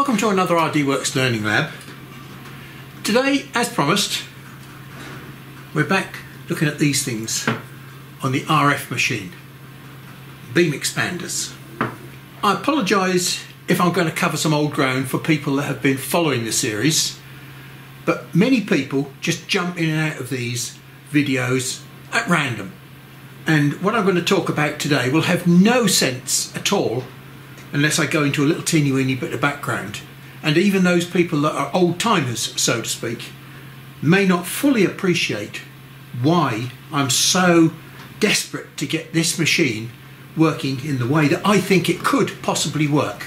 Welcome to another RDWorks Learning Lab. Today, as promised, we're back looking at these things on the RF machine, beam expanders. I apologise if I'm going to cover some old ground for people that have been following the series, but many people just jump in and out of these videos at random. And what I'm going to talk about today will have no sense at all unless I go into a little teeny weeny bit of background. And even those people that are old timers, so to speak, may not fully appreciate why I'm so desperate to get this machine working in the way that I think it could possibly work.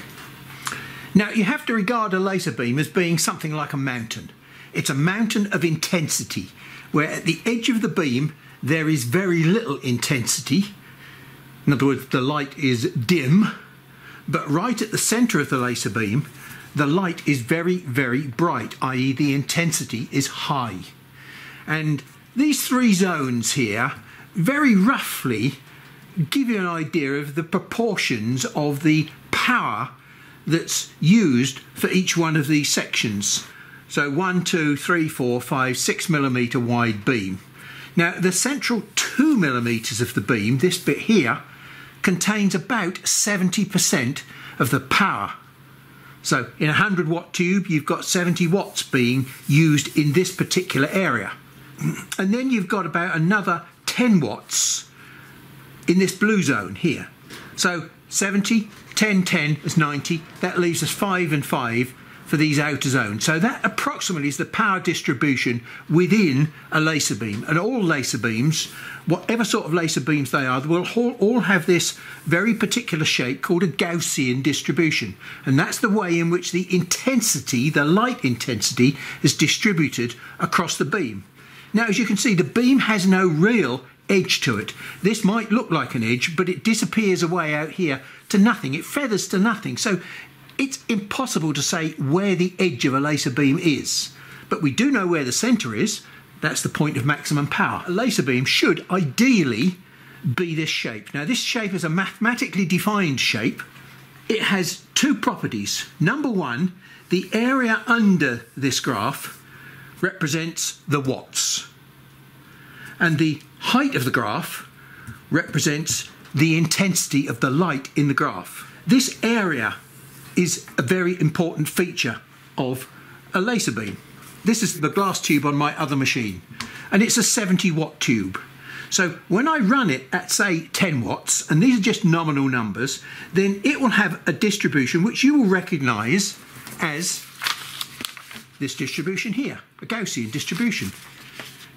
Now, you have to regard a laser beam as being something like a mountain. It's a mountain of intensity, where at the edge of the beam there is very little intensity. In other words, the light is dim, but right at the centre of the laser beam, the light is very, very bright, i.e., the intensity is high. And these three zones here very roughly give you an idea of the proportions of the power that's used for each one of these sections. So one, two, three, four, five, six millimetre wide beam. Now the central two millimetres of the beam, this bit here, contains about 70% of the power. So in a 100 watt tube, you've got 70 watts being used in this particular area. And then you've got about another 10 watts in this blue zone here. So 70, 10, 10 is 90. That leaves us 5 and 5 for these outer zones. So that approximately is the power distribution within a laser beam. And all laser beams, whatever sort of laser beams they are, will all have this very particular shape called a Gaussian distribution. And that's the way in which the intensity, the light intensity, is distributed across the beam. Now, as you can see, the beam has no real edge to it. This might look like an edge, but it disappears away out here to nothing. It feathers to nothing. So it's impossible to say where the edge of a laser beam is, but we do know where the centre is. That's the point of maximum power. A laser beam should ideally be this shape. Now, this shape is a mathematically defined shape. It has two properties. Number one, the area under this graph represents the watts, and the height of the graph represents the intensity of the light in the graph. This area is a very important feature of a laser beam. This is the glass tube on my other machine, and it's a 70 watt tube. So when I run it at say 10 watts, and these are just nominal numbers, then it will have a distribution which you will recognize as this distribution here, a Gaussian distribution.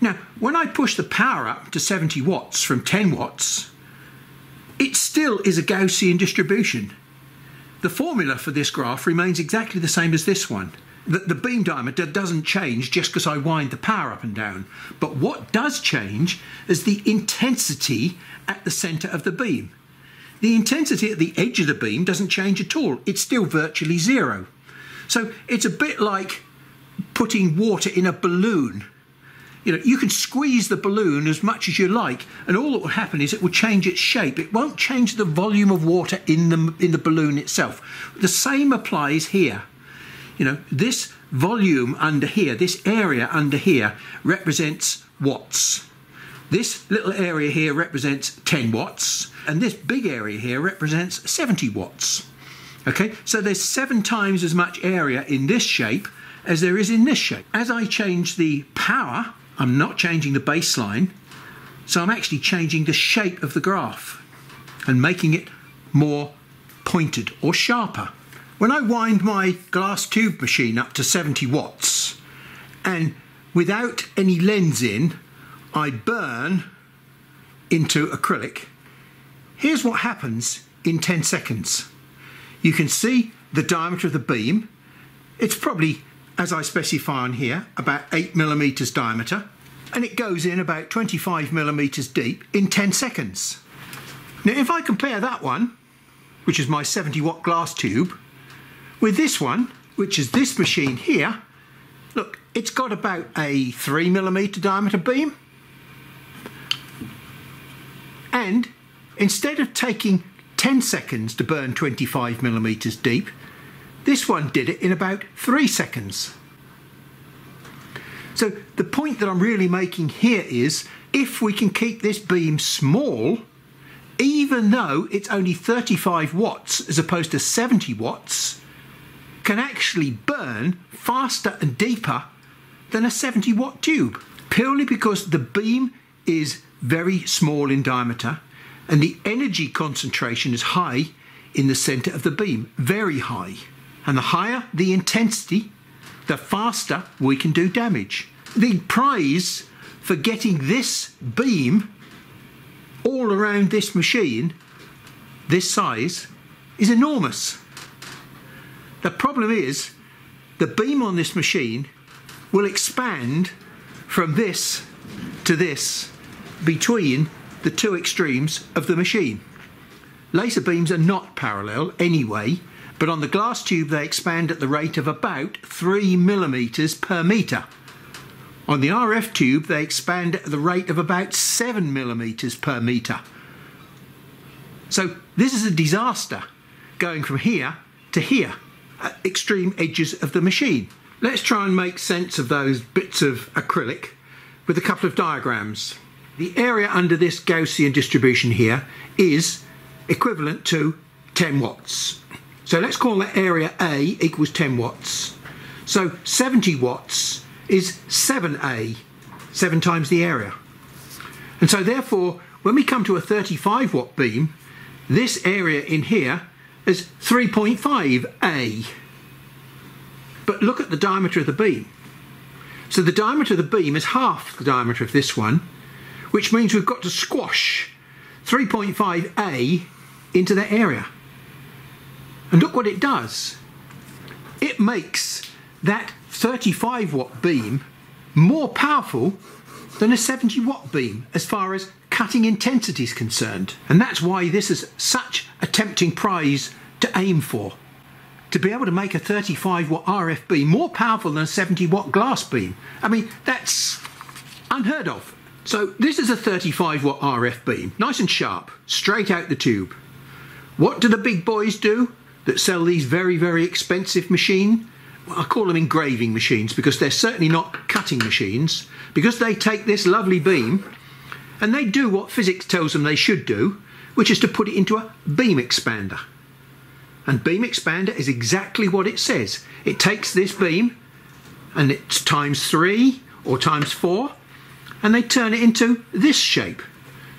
Now, when I push the power up to 70 watts from 10 watts, it still is a Gaussian distribution. The formula for this graph remains exactly the same as this one. The, the beam diameter doesn't change just because I wind the power up and down. But what does change is the intensity at the centre of the beam. The intensity at the edge of the beam doesn't change at all. It's still virtually zero. So it's a bit like putting water in a balloon you know, you can squeeze the balloon as much as you like, and all that will happen is it will change its shape. It won't change the volume of water in the in the balloon itself. The same applies here. You know, this volume under here, this area under here, represents watts. This little area here represents 10 watts, and this big area here represents 70 watts. Okay, so there's seven times as much area in this shape as there is in this shape. As I change the power I'm not changing the baseline, so I'm actually changing the shape of the graph and making it more pointed or sharper. When I wind my glass tube machine up to 70 watts and without any lens in, I burn into acrylic, here's what happens in 10 seconds. You can see the diameter of the beam. It's probably as I specify on here, about 8 millimetres diameter, and it goes in about 25 millimetres deep in 10 seconds. Now, if I compare that one, which is my 70 watt glass tube, with this one, which is this machine here, look, it's got about a 3 millimetre diameter beam. And instead of taking 10 seconds to burn 25 millimetres deep, This one did it in about three seconds. So the point that I'm really making here is if we can keep this beam small, even though it's only 35 watts as opposed to 70 watts, can actually burn faster and deeper than a 70 watt tube, purely because the beam is very small in diameter and the energy concentration is high in the center of the beam, very high. And the higher the intensity, the faster we can do damage. The prize for getting this beam all around this machine, this size, is enormous. The problem is the beam on this machine will expand from this to this between the two extremes of the machine. Laser beams are not parallel anyway, but on the glass tube they expand at the rate of about 3 millimeters per meter. On the RF tube they expand at the rate of about 7 millimeters per meter. So this is a disaster going from here to here at extreme edges of the machine. Let's try and make sense of those bits of acrylic with a couple of diagrams. The area under this Gaussian distribution here is equivalent to 10 watts. So let's call that area A equals 10 watts. So 70 watts is 7A, 7 times the area. And so therefore, when we come to a 35 watt beam, this area in here is 3.5A. But look at the diameter of the beam. So the diameter of the beam is half the diameter of this one, which means we've got to squash 3.5A into that area. And look what it does. It makes that 35 watt beam more powerful than a 70 watt beam as far as cutting intensity is concerned. And that's why this is such a tempting prize to aim for. To be able to make a 35 watt RF beam more powerful than a 70 watt glass beam. I mean, that's unheard of. So this is a 35 watt RF beam, nice and sharp, straight out the tube. What do the big boys do that sell these very, very expensive machines? I call them engraving machines because they're certainly not cutting machines, because they take this lovely beam and they do what physics tells them they should do, which is to put it into a beam expander. And beam expander is exactly what it says. It takes this beam and it's times three or times four, and they turn it into this shape.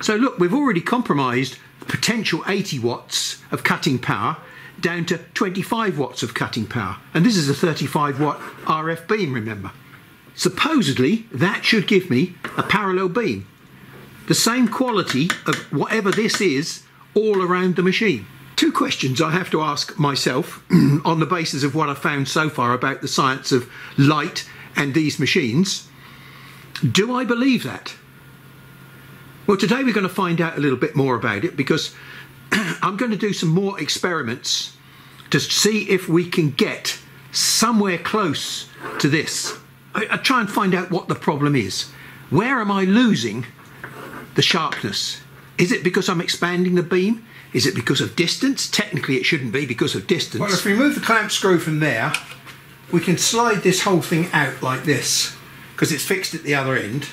So look, we've already compromised potential 80 watts of cutting power down to 25 watts of cutting power. And this is a 35 watt RF beam, remember. Supposedly, that should give me a parallel beam. The same quality of whatever this is all around the machine. Two questions I have to ask myself on the basis of what I've found so far about the science of light and these machines. Do I believe that? Well, today we're going to find out a little bit more about it because I'm going to do some more experiments to see if we can get somewhere close to this. I, I try and find out what the problem is. Where am I losing the sharpness? Is it because I'm expanding the beam? Is it because of distance? Technically, it shouldn't be because of distance. Well, if we move the clamp screw from there, we can slide this whole thing out like this because it's fixed at the other end.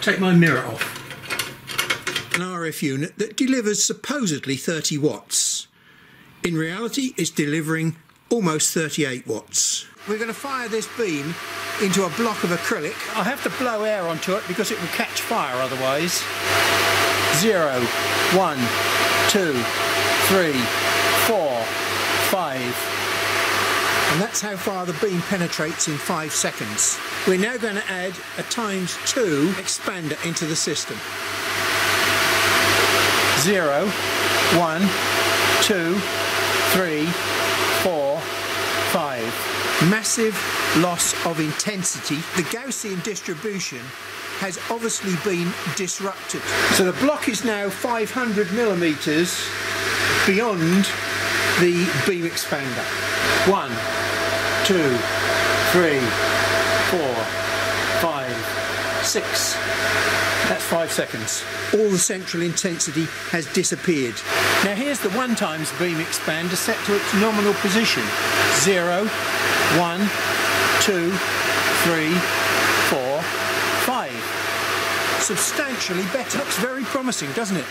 Take my mirror off an RF unit that delivers supposedly 30 watts. In reality, it's delivering almost 38 watts. We're going to fire this beam into a block of acrylic. I have to blow air onto it because it will catch fire otherwise. Zero, one, two, three, four, five. And that's how far the beam penetrates in five seconds. We're now going to add a times two expander into the system zero, one, two, three, four, five. Massive loss of intensity. The Gaussian distribution has obviously been disrupted. So the block is now 500 millimeters beyond the beam expander. One, two, three, four, five, six. Five seconds. All the central intensity has disappeared. Now here's the one times beam expander set to its nominal position. Zero, one, two, three, four, five. Substantially better. Looks very promising, doesn't it?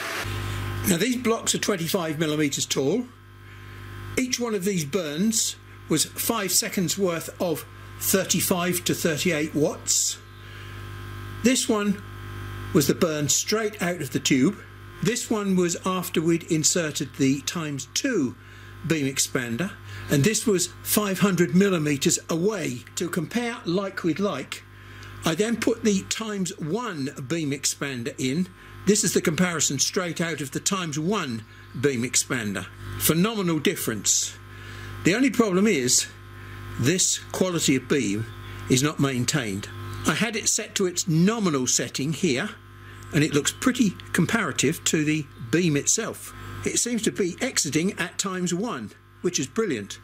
Now these blocks are 25 millimeters tall. Each one of these burns was five seconds worth of 35 to 38 watts. This one was the burn straight out of the tube. This one was after we'd inserted the times 2 beam expander and this was 500 millimeters away. To compare like with like, I then put the times 1 beam expander in. This is the comparison straight out of the times 1 beam expander. Phenomenal difference. The only problem is this quality of beam is not maintained. I had it set to its nominal setting here and it looks pretty comparative to the beam itself. It seems to be exiting at times 1 which is brilliant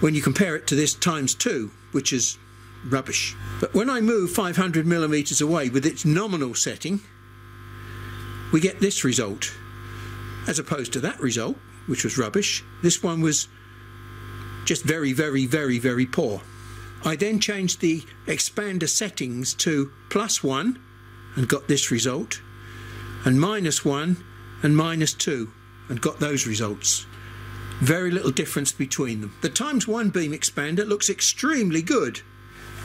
when you compare it to this times 2 which is rubbish. But when I move 500 millimeters away with its nominal setting we get this result as opposed to that result which was rubbish. This one was just very, very, very, very poor. I then changed the expander settings to plus one and got this result, and minus one and minus two and got those results. Very little difference between them. The times one beam expander looks extremely good.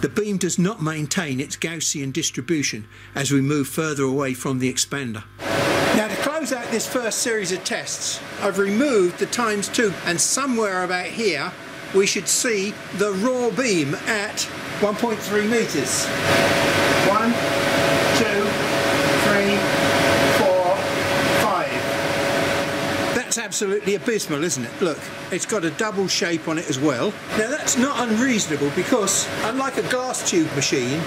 The beam does not maintain its Gaussian distribution as we move further away from the expander. Now to close out this first series of tests, I've removed the times two and somewhere about here we should see the raw beam at 1.3 meters. One, two, three, four, five. That's absolutely abysmal, isn't it? Look, it's got a double shape on it as well. Now that's not unreasonable because unlike a glass tube machine,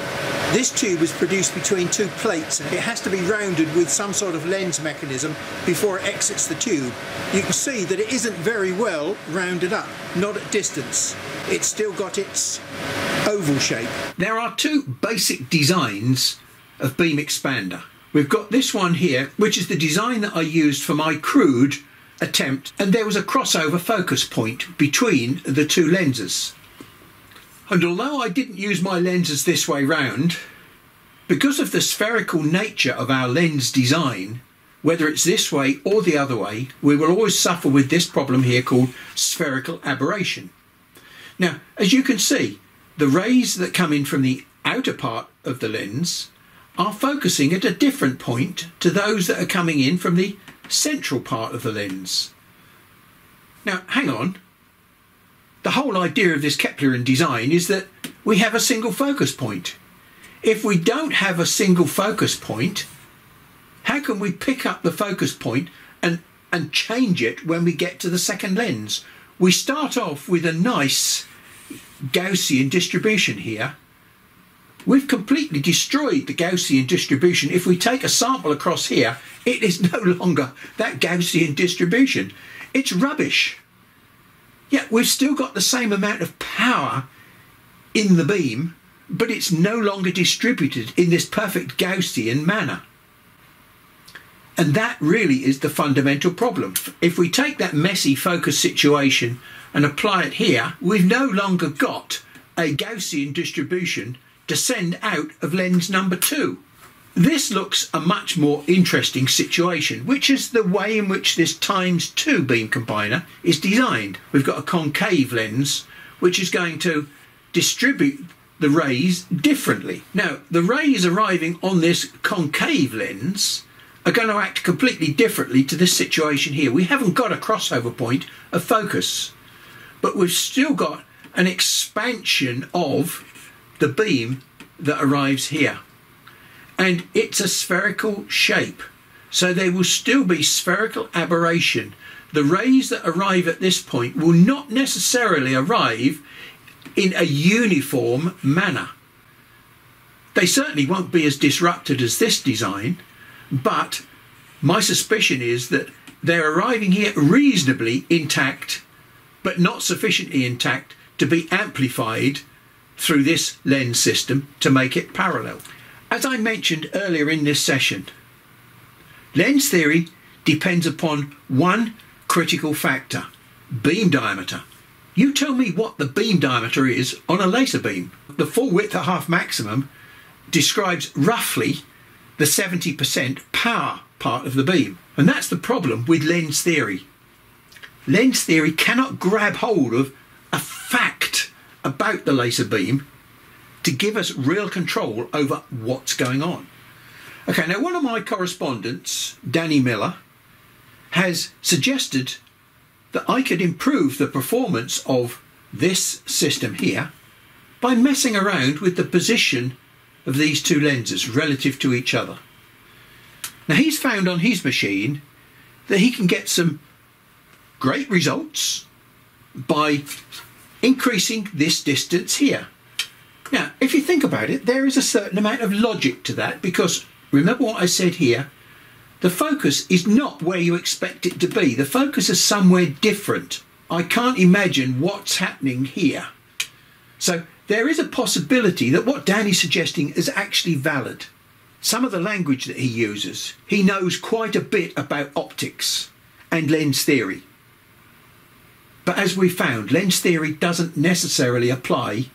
this tube is produced between two plates and it has to be rounded with some sort of lens mechanism before it exits the tube. You can see that it isn't very well rounded up, not at distance. It's still got its oval shape. There are two basic designs of beam expander. We've got this one here, which is the design that I used for my crude attempt, and there was a crossover focus point between the two lenses. And although I didn't use my lenses this way round, because of the spherical nature of our lens design, whether it's this way or the other way, we will always suffer with this problem here called spherical aberration. Now, as you can see, the rays that come in from the outer part of the lens are focusing at a different point to those that are coming in from the central part of the lens. Now, hang on, the whole idea of this Keplerian design is that we have a single focus point. If we don't have a single focus point, how can we pick up the focus point and, and change it when we get to the second lens? We start off with a nice Gaussian distribution here. We've completely destroyed the Gaussian distribution. If we take a sample across here, it is no longer that Gaussian distribution. It's rubbish. Yet we've still got the same amount of power in the beam, but it's no longer distributed in this perfect Gaussian manner. And that really is the fundamental problem. If we take that messy focus situation and apply it here, we've no longer got a Gaussian distribution to send out of lens number two. This looks a much more interesting situation, which is the way in which this times 2 beam combiner is designed. We've got a concave lens, which is going to distribute the rays differently. Now, the rays arriving on this concave lens are going to act completely differently to this situation here. We haven't got a crossover point of focus, but we've still got an expansion of the beam that arrives here and it's a spherical shape. So there will still be spherical aberration. The rays that arrive at this point will not necessarily arrive in a uniform manner. They certainly won't be as disrupted as this design, but my suspicion is that they're arriving here reasonably intact, but not sufficiently intact to be amplified through this lens system to make it parallel. As I mentioned earlier in this session, lens theory depends upon one critical factor beam diameter. You tell me what the beam diameter is on a laser beam. The full width at half maximum describes roughly the 70% power part of the beam. And that's the problem with lens theory. Lens theory cannot grab hold of a fact about the laser beam to give us real control over what's going on. Okay, now one of my correspondents, Danny Miller, has suggested that I could improve the performance of this system here by messing around with the position of these two lenses relative to each other. Now he's found on his machine that he can get some great results by increasing this distance here. Now, if you think about it, there is a certain amount of logic to that because remember what I said here? The focus is not where you expect it to be. The focus is somewhere different. I can't imagine what's happening here. So there is a possibility that what Danny's suggesting is actually valid. Some of the language that he uses, he knows quite a bit about optics and lens theory. But as we found, lens theory doesn't necessarily apply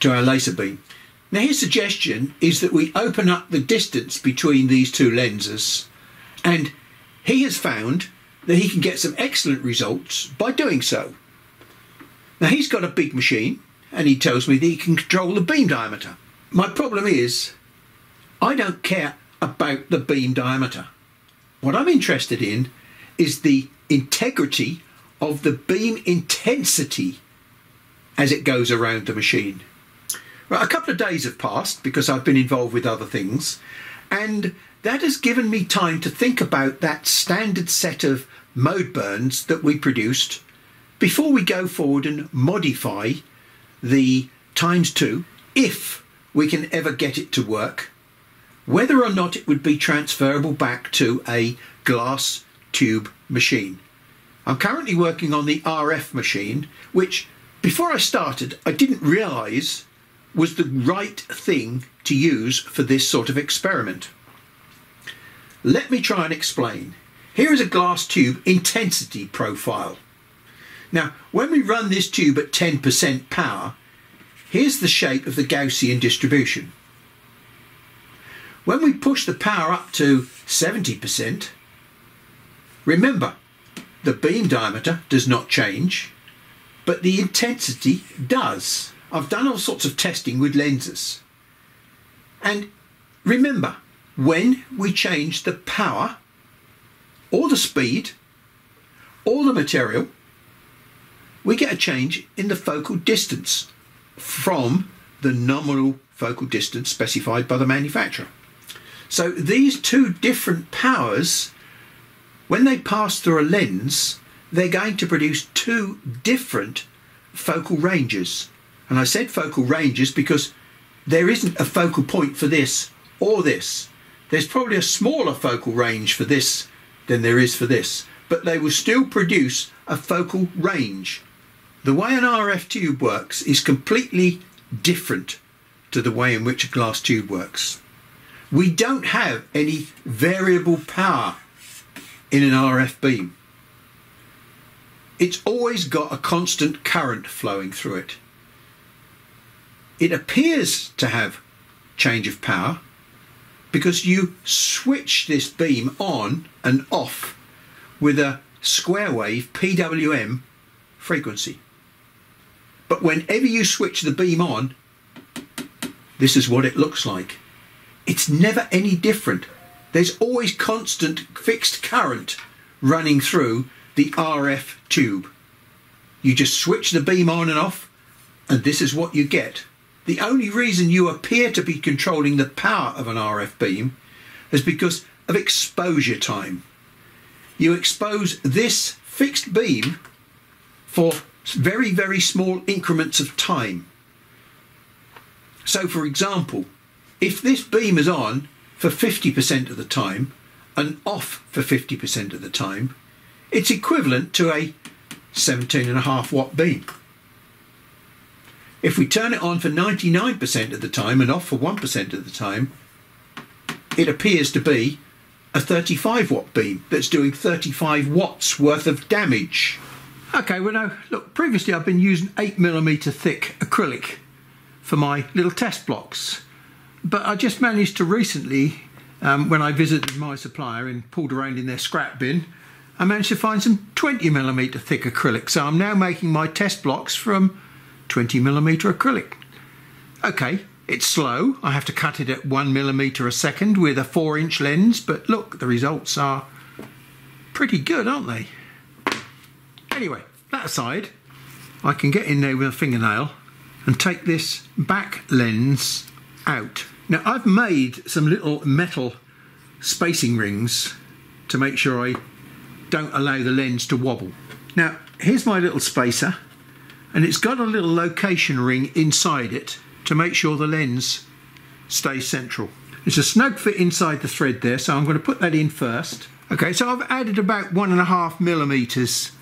to our laser beam. Now his suggestion is that we open up the distance between these two lenses and he has found that he can get some excellent results by doing so. Now he's got a big machine and he tells me that he can control the beam diameter. My problem is I don't care about the beam diameter. What I'm interested in is the integrity of the beam intensity as it goes around the machine. Right, a couple of days have passed because I've been involved with other things, and that has given me time to think about that standard set of mode burns that we produced before we go forward and modify the times two, if we can ever get it to work, whether or not it would be transferable back to a glass tube machine. I'm currently working on the RF machine, which before I started, I didn't realise was the right thing to use for this sort of experiment. Let me try and explain. Here is a glass tube intensity profile. Now, when we run this tube at 10% power, here's the shape of the Gaussian distribution. When we push the power up to 70%, remember the beam diameter does not change, but the intensity does. I've done all sorts of testing with lenses. And remember, when we change the power or the speed or the material, we get a change in the focal distance from the nominal focal distance specified by the manufacturer. So these two different powers when they pass through a lens, they're going to produce two different focal ranges. And I said focal ranges because there isn't a focal point for this or this. There's probably a smaller focal range for this than there is for this, but they will still produce a focal range. The way an RF tube works is completely different to the way in which a glass tube works. We don't have any variable power in an RF beam. It's always got a constant current flowing through it. It appears to have change of power because you switch this beam on and off with a square wave PWM frequency. But whenever you switch the beam on, this is what it looks like. It's never any different there's always constant fixed current running through the RF tube. You just switch the beam on and off, and this is what you get. The only reason you appear to be controlling the power of an RF beam is because of exposure time. You expose this fixed beam for very, very small increments of time. So, for example, if this beam is on for 50% of the time and off for 50% of the time, it's equivalent to a 17.5 watt beam. If we turn it on for 99% of the time and off for 1% of the time, it appears to be a 35 watt beam that's doing 35 watts worth of damage. Okay, well now, look, previously I've been using 8mm thick acrylic for my little test blocks. But I just managed to recently, um, when I visited my supplier and pulled around in their scrap bin, I managed to find some 20mm thick acrylic. So I'm now making my test blocks from 20mm acrylic. Okay, it's slow. I have to cut it at 1mm a second with a 4 inch lens, but look, the results are pretty good, aren't they? Anyway, that aside, I can get in there with a fingernail and take this back lens out. Now I've made some little metal spacing rings to make sure I don't allow the lens to wobble. Now here's my little spacer and it's got a little location ring inside it to make sure the lens stays central. It's a snug fit inside the thread there so I'm going to put that in first. Okay so I've added about one and a half millimeters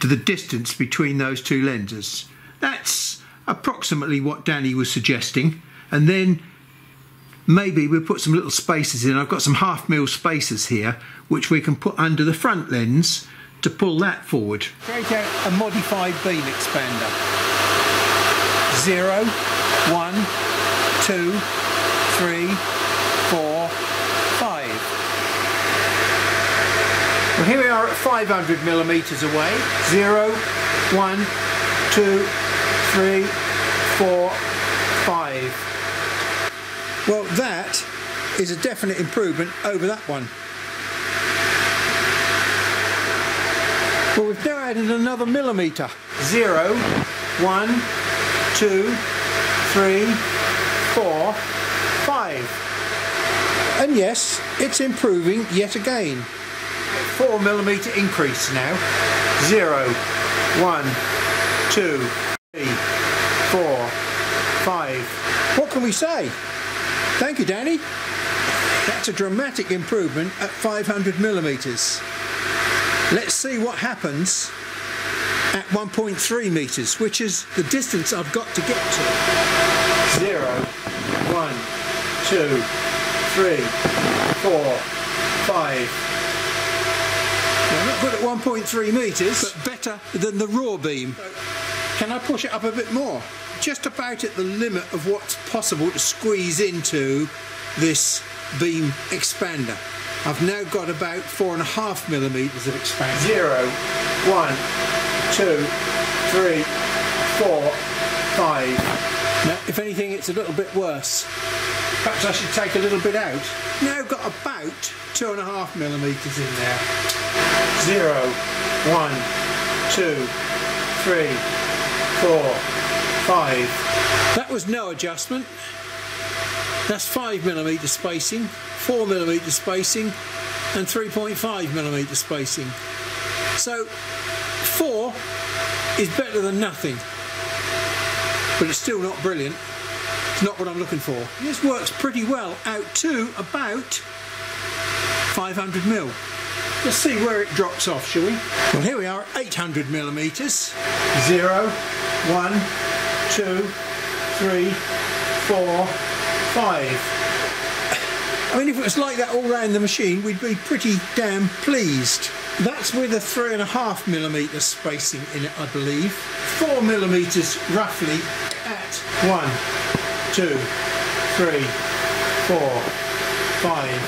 to the distance between those two lenses. That's approximately what Danny was suggesting. And then maybe we'll put some little spaces in. I've got some half mil spacers here, which we can put under the front lens to pull that forward. Create out a modified beam expander. Zero, one, two, three, four, five. Well, here we are at 500 millimeters away. Zero, one, two, three, four. Well, that is a definite improvement over that one. Well, we've now added another millimeter. Zero, one, two, three, four, five. And yes, it's improving yet again four millimeter increase now. Zero, one, two, three, four, five. What can we say? Thank you, Danny. That's a dramatic improvement at 500 millimeters. Let's see what happens at 1.3 meters, which is the distance I've got to get to. Zero, one, two, three, four, five, not good at 1.3 metres, but better than the raw beam. Can I push it up a bit more? Just about at the limit of what's possible to squeeze into this beam expander. I've now got about four and a half millimetres of expansion. Zero, one, two, three, four, five. Now, if anything, it's a little bit worse. Perhaps I should take a little bit out. Now got about two and a half millimetres in there. Zero, one, two, three, four, five. That was no adjustment. That's five millimetre spacing, four millimetre spacing, and 3.5 millimetre spacing. So four is better than nothing, but it's still not brilliant. It's not what I'm looking for. This works pretty well out to about 500 mil. Let's see where it drops off, shall we? Well, here we are at 800 millimeters. Zero, one, two, three, four, five. I mean, if it was like that all round the machine, we'd be pretty damn pleased. That's with a three and a half millimeter spacing in it, I believe. Four millimeters roughly at one, two, three, four, five,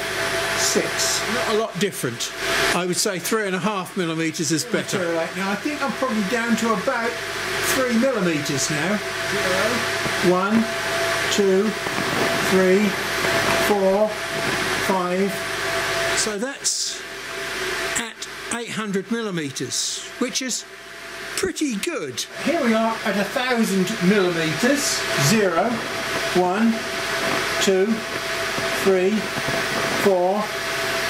six. Not a lot different. I would say three and a half millimetres is better. Now I think I'm probably down to about three millimetres now. Zero, one, two, three, four, five. So that's at 800 millimetres, which is pretty good. Here we are at a thousand millimetres. Zero, one, two, three, four,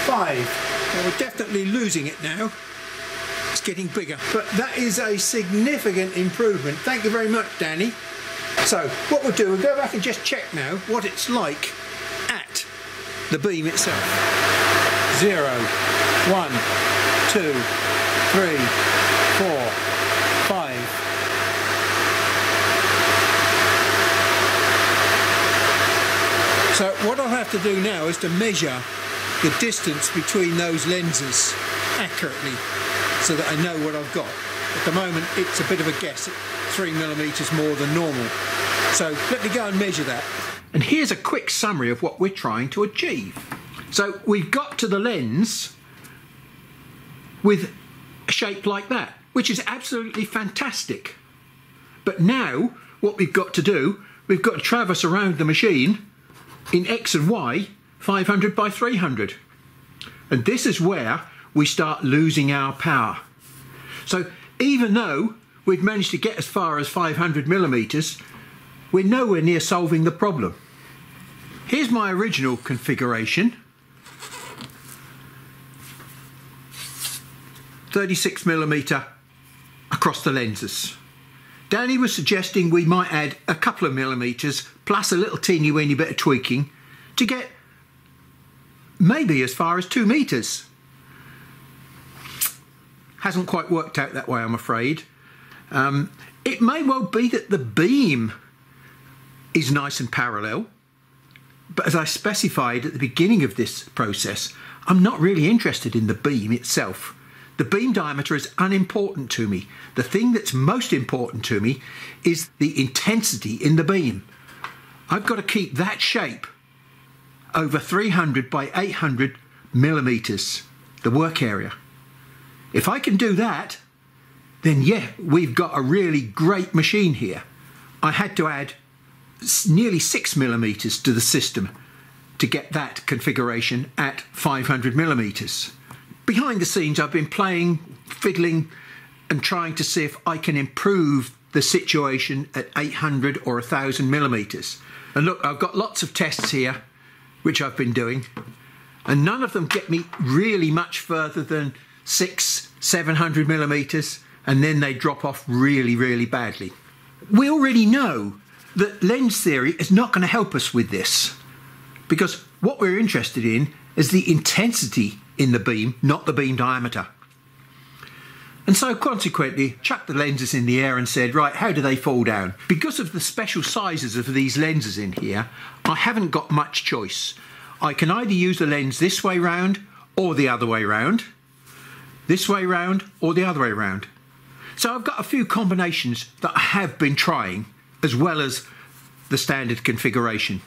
five. Well, we're definitely losing it now. It's getting bigger. But that is a significant improvement. Thank you very much, Danny. So what we'll do, we'll go back and just check now what it's like at the beam itself. Zero, one, two, three, four, five. So what I'll have to do now is to measure the distance between those lenses accurately so that I know what I've got. At the moment it's a bit of a guess three millimeters more than normal. So let me go and measure that. And here's a quick summary of what we're trying to achieve. So we've got to the lens with a shape like that, which is absolutely fantastic. But now what we've got to do, we've got to traverse around the machine in X and Y 500 by 300. And this is where we start losing our power. So even though we've managed to get as far as 500 millimeters, we're nowhere near solving the problem. Here's my original configuration. 36 millimeter across the lenses. Danny was suggesting we might add a couple of millimeters plus a little teeny weeny bit of tweaking to get maybe as far as two meters. Hasn't quite worked out that way, I'm afraid. Um, it may well be that the beam is nice and parallel, but as I specified at the beginning of this process, I'm not really interested in the beam itself. The beam diameter is unimportant to me. The thing that's most important to me is the intensity in the beam. I've got to keep that shape over 300 by 800 millimeters, the work area. If I can do that, then yeah, we've got a really great machine here. I had to add nearly six millimeters to the system to get that configuration at 500 millimeters behind the scenes, I've been playing, fiddling, and trying to see if I can improve the situation at 800 or 1000 millimeters. And look, I've got lots of tests here, which I've been doing, and none of them get me really much further than six, 700 millimeters, and then they drop off really, really badly. We already know that lens theory is not going to help us with this because what we're interested in is the intensity in the beam, not the beam diameter. And so consequently, chucked the lenses in the air and said, right, how do they fall down? Because of the special sizes of these lenses in here, I haven't got much choice. I can either use the lens this way round or the other way round, this way round or the other way round. So I've got a few combinations that I have been trying, as well as the standard configuration.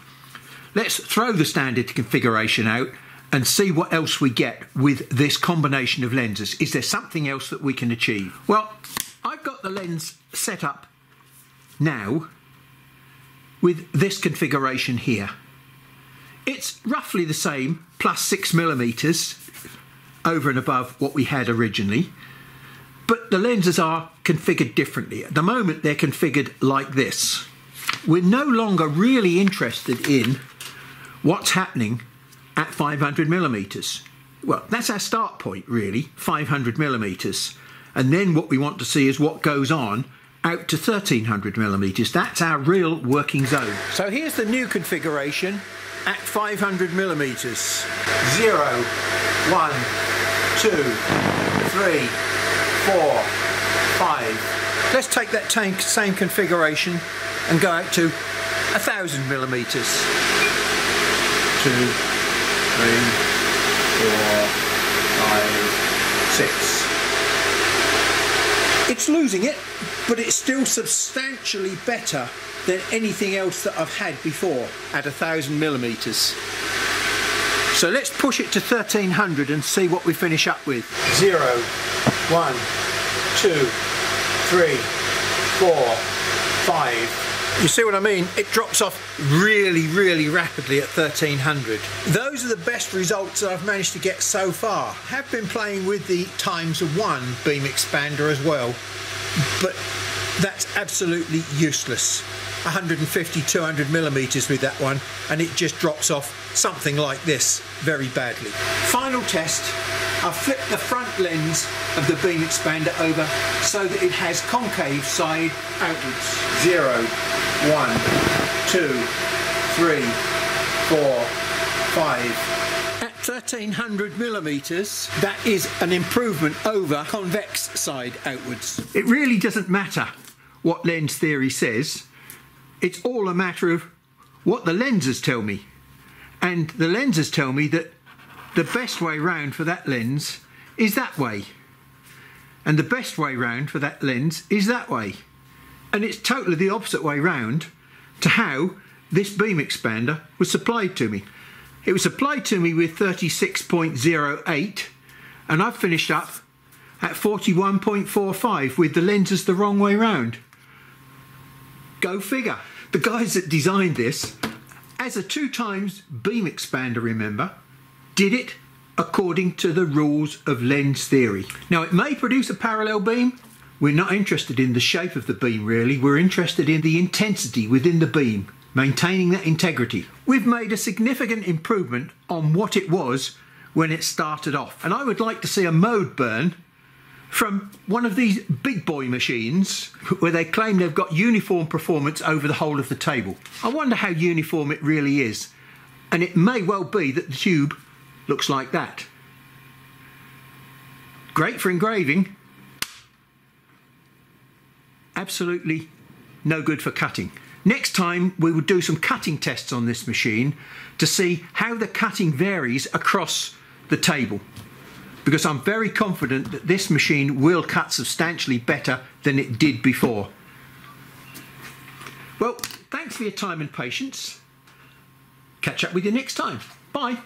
Let's throw the standard configuration out and see what else we get with this combination of lenses. Is there something else that we can achieve? Well, I've got the lens set up now with this configuration here. It's roughly the same, plus six millimeters over and above what we had originally, but the lenses are configured differently. At the moment, they're configured like this. We're no longer really interested in what's happening at 500 millimeters. Well, that's our start point, really, 500 millimeters. And then what we want to see is what goes on out to 1300 millimeters. That's our real working zone. So here's the new configuration at 500 millimeters. Zero, one, two, three, four, five. Let's take that same configuration and go out to a thousand millimeters. Two, three, four, five, six. It's losing it, but it's still substantially better than anything else that I've had before at a thousand millimeters. So let's push it to 1300 and see what we finish up with. Zero, one, two, three, four, five, you see what I mean? It drops off really, really rapidly at 1300. Those are the best results that I've managed to get so far. I have been playing with the times one beam expander as well, but that's absolutely useless. 150, 200 millimeters with that one, and it just drops off something like this very badly. Final test I've flipped the front lens of the beam expander over so that it has concave side outwards. Zero, one, two, three, four, five. At 1300 millimeters, that is an improvement over convex side outwards. It really doesn't matter what lens theory says. It's all a matter of what the lenses tell me. And the lenses tell me that the best way round for that lens is that way. And the best way round for that lens is that way. And it's totally the opposite way round to how this beam expander was supplied to me. It was supplied to me with 36.08 and I've finished up at 41.45 with the lenses the wrong way round. Go figure. The guys that designed this, as a two times beam expander remember, did it according to the rules of lens theory. Now it may produce a parallel beam, we're not interested in the shape of the beam really, we're interested in the intensity within the beam, maintaining that integrity. We've made a significant improvement on what it was when it started off and I would like to see a mode burn from one of these big boy machines where they claim they've got uniform performance over the whole of the table. I wonder how uniform it really is and it may well be that the tube looks like that. Great for engraving, absolutely no good for cutting. Next time we will do some cutting tests on this machine to see how the cutting varies across the table because I'm very confident that this machine will cut substantially better than it did before. Well, thanks for your time and patience. Catch up with you next time. Bye.